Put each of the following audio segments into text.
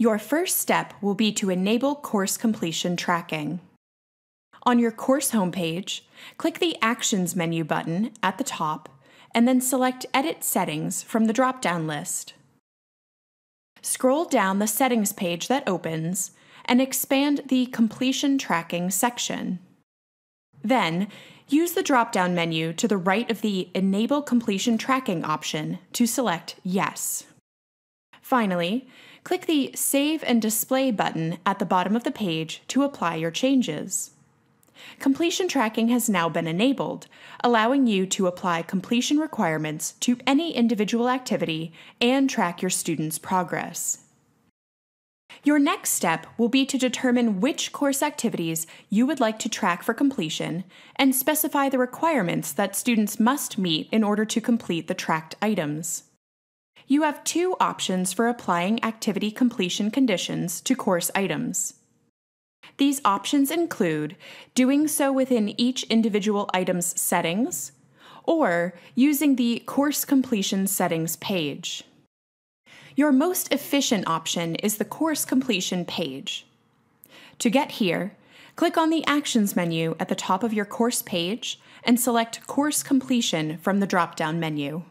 Your first step will be to enable course completion tracking. On your course homepage, click the Actions menu button at the top and then select Edit Settings from the drop down list. Scroll down the settings page that opens and expand the Completion Tracking section. Then, use the drop down menu to the right of the Enable Completion Tracking option to select Yes. Finally, click the Save and Display button at the bottom of the page to apply your changes. Completion tracking has now been enabled, allowing you to apply completion requirements to any individual activity and track your students' progress. Your next step will be to determine which course activities you would like to track for completion and specify the requirements that students must meet in order to complete the tracked items. You have two options for applying activity completion conditions to course items. These options include doing so within each individual item's settings or using the Course Completion Settings page. Your most efficient option is the Course Completion page. To get here, click on the Actions menu at the top of your course page and select Course Completion from the drop down menu.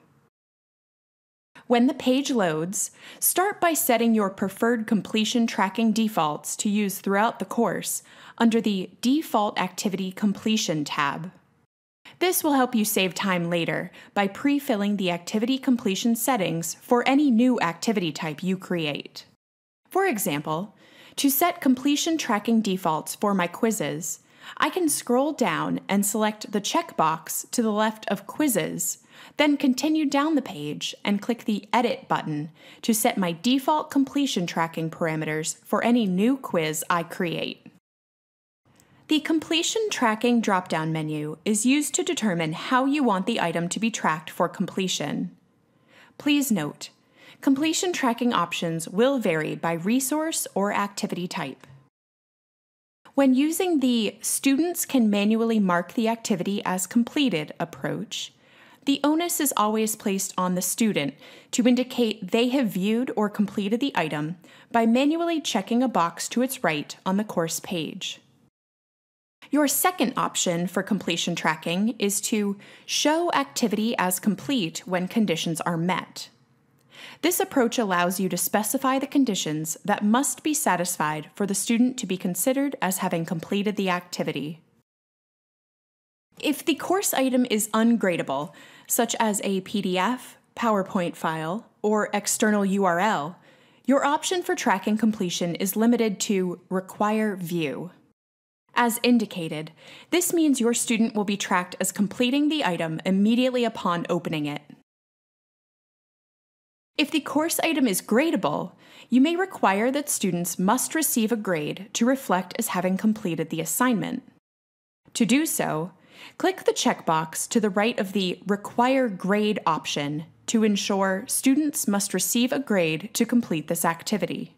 When the page loads, start by setting your preferred completion tracking defaults to use throughout the course under the Default Activity Completion tab. This will help you save time later by pre-filling the activity completion settings for any new activity type you create. For example, to set completion tracking defaults for my quizzes, I can scroll down and select the checkbox to the left of Quizzes then continue down the page and click the Edit button to set my default completion tracking parameters for any new quiz I create. The Completion Tracking drop-down menu is used to determine how you want the item to be tracked for completion. Please note, completion tracking options will vary by resource or activity type. When using the Students can manually mark the activity as completed approach, the onus is always placed on the student to indicate they have viewed or completed the item by manually checking a box to its right on the course page. Your second option for completion tracking is to show activity as complete when conditions are met. This approach allows you to specify the conditions that must be satisfied for the student to be considered as having completed the activity. If the course item is ungradable, such as a PDF, PowerPoint file, or external URL, your option for tracking completion is limited to Require View. As indicated, this means your student will be tracked as completing the item immediately upon opening it. If the course item is gradable, you may require that students must receive a grade to reflect as having completed the assignment. To do so, Click the checkbox to the right of the Require Grade option to ensure students must receive a grade to complete this activity.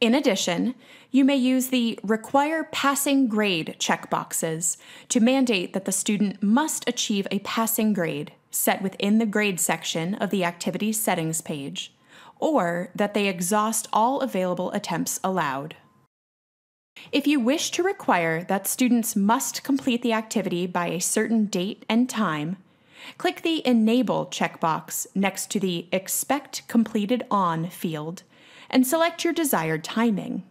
In addition, you may use the Require Passing Grade checkboxes to mandate that the student must achieve a passing grade set within the grade section of the activity settings page, or that they exhaust all available attempts allowed. If you wish to require that students must complete the activity by a certain date and time, click the Enable checkbox next to the Expect Completed On field and select your desired timing.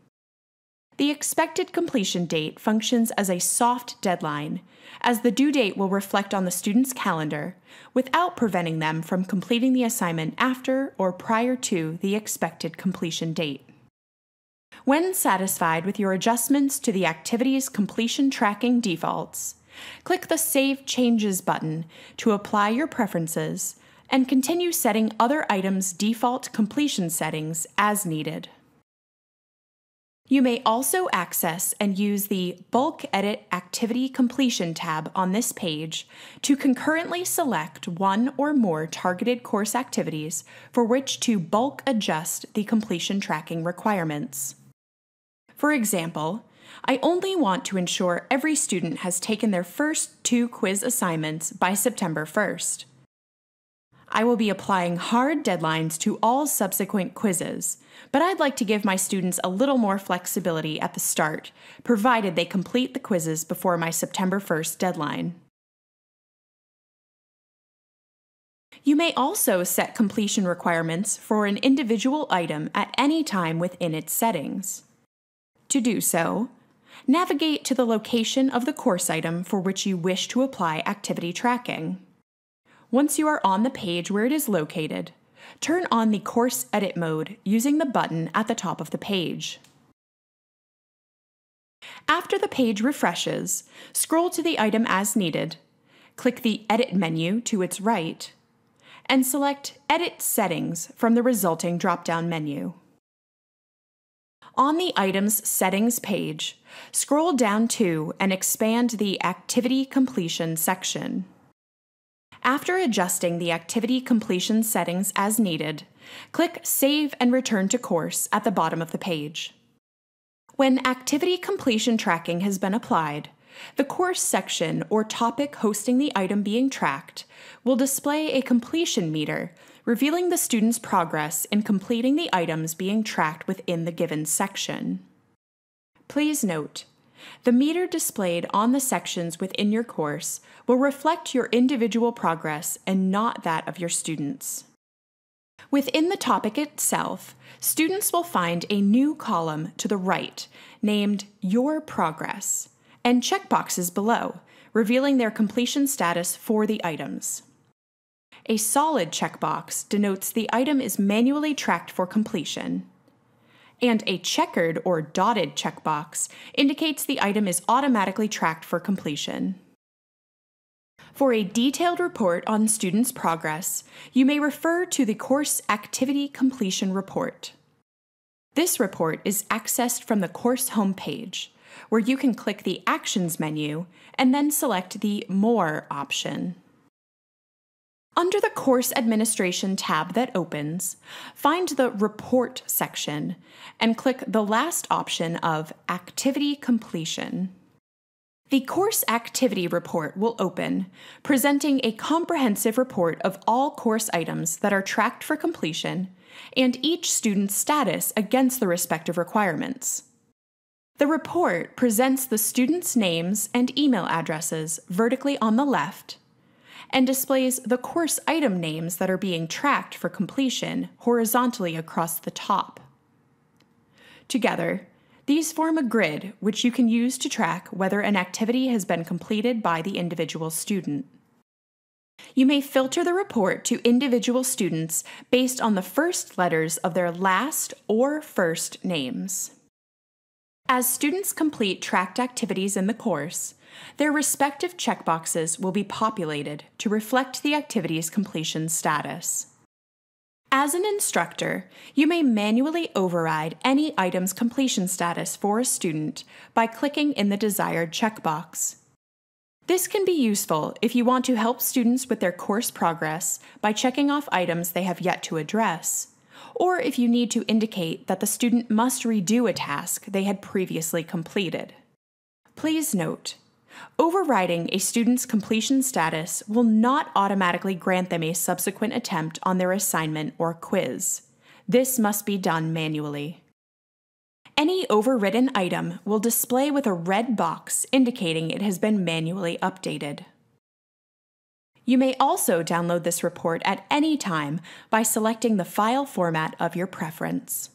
The expected completion date functions as a soft deadline, as the due date will reflect on the student's calendar without preventing them from completing the assignment after or prior to the expected completion date. When satisfied with your adjustments to the activity's completion tracking defaults, click the Save Changes button to apply your preferences and continue setting other items' default completion settings as needed. You may also access and use the Bulk Edit Activity Completion tab on this page to concurrently select one or more targeted course activities for which to bulk adjust the completion tracking requirements. For example, I only want to ensure every student has taken their first two quiz assignments by September 1st. I will be applying hard deadlines to all subsequent quizzes, but I'd like to give my students a little more flexibility at the start, provided they complete the quizzes before my September 1st deadline. You may also set completion requirements for an individual item at any time within its settings. To do so, navigate to the location of the course item for which you wish to apply activity tracking. Once you are on the page where it is located, turn on the Course Edit mode using the button at the top of the page. After the page refreshes, scroll to the item as needed, click the Edit menu to its right, and select Edit Settings from the resulting drop-down menu. On the item's Settings page, scroll down to and expand the Activity Completion section. After adjusting the activity completion settings as needed, click Save and Return to Course at the bottom of the page. When activity completion tracking has been applied, the course section or topic hosting the item being tracked will display a completion meter revealing the student's progress in completing the items being tracked within the given section. Please note, the meter displayed on the sections within your course will reflect your individual progress and not that of your students. Within the topic itself, students will find a new column to the right named Your Progress and checkboxes below, revealing their completion status for the items. A solid checkbox denotes the item is manually tracked for completion, and a checkered or dotted checkbox indicates the item is automatically tracked for completion. For a detailed report on students' progress, you may refer to the Course Activity Completion Report. This report is accessed from the course homepage, where you can click the Actions menu and then select the More option. Under the Course Administration tab that opens, find the Report section and click the last option of Activity Completion. The Course Activity Report will open, presenting a comprehensive report of all course items that are tracked for completion and each student's status against the respective requirements. The report presents the students' names and email addresses vertically on the left and displays the course item names that are being tracked for completion horizontally across the top. Together, these form a grid which you can use to track whether an activity has been completed by the individual student. You may filter the report to individual students based on the first letters of their last or first names. As students complete tracked activities in the course, their respective checkboxes will be populated to reflect the activity's completion status. As an instructor, you may manually override any item's completion status for a student by clicking in the desired checkbox. This can be useful if you want to help students with their course progress by checking off items they have yet to address or if you need to indicate that the student must redo a task they had previously completed. Please note, overriding a student's completion status will not automatically grant them a subsequent attempt on their assignment or quiz. This must be done manually. Any overridden item will display with a red box indicating it has been manually updated. You may also download this report at any time by selecting the file format of your preference.